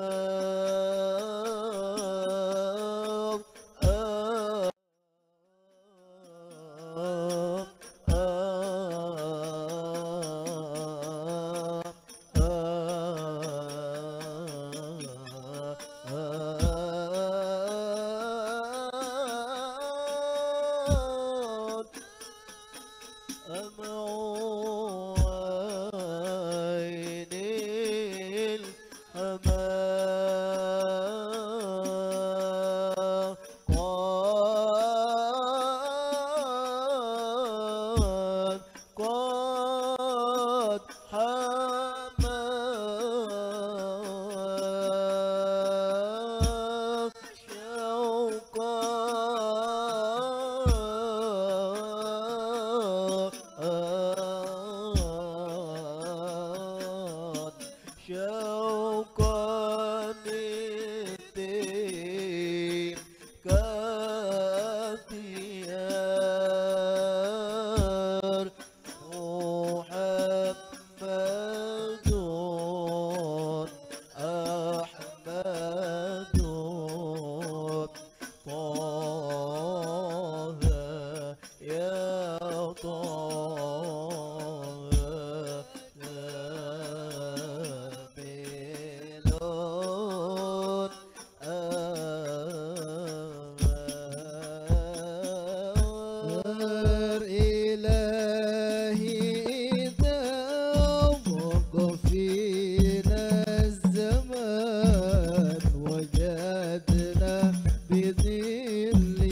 Uh. ಇಲ್ಲಿ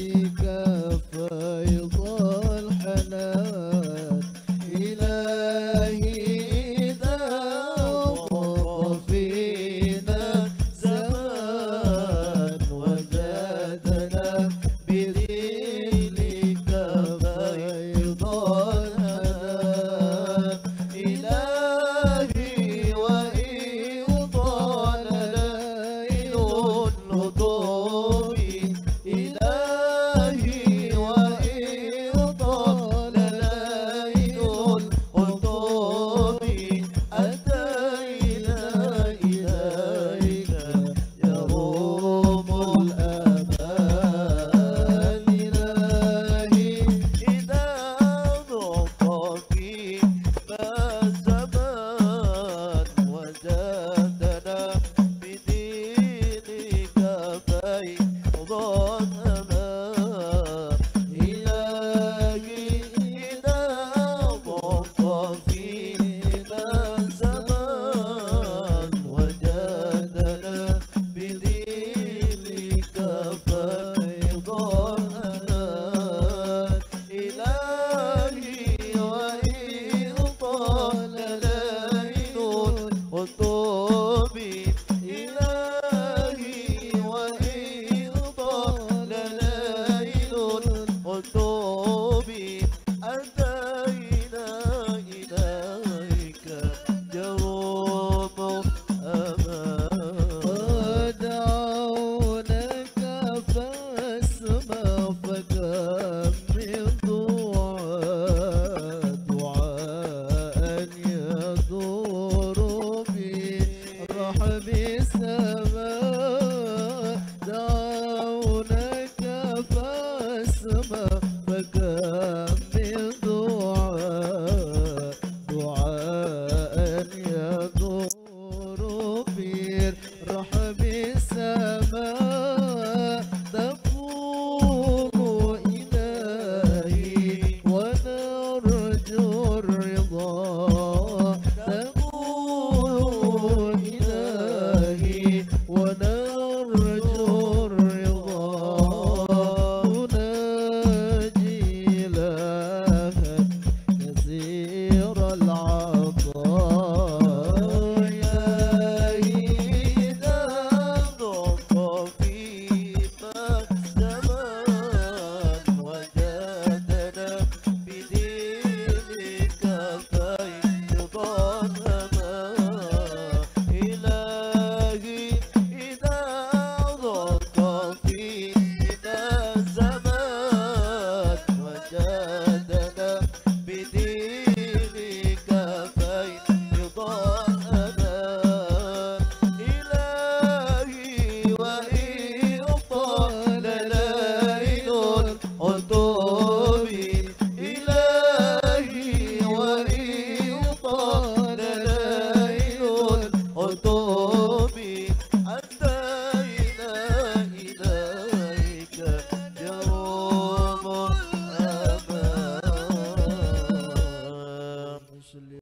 long.